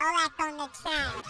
I'll on the track.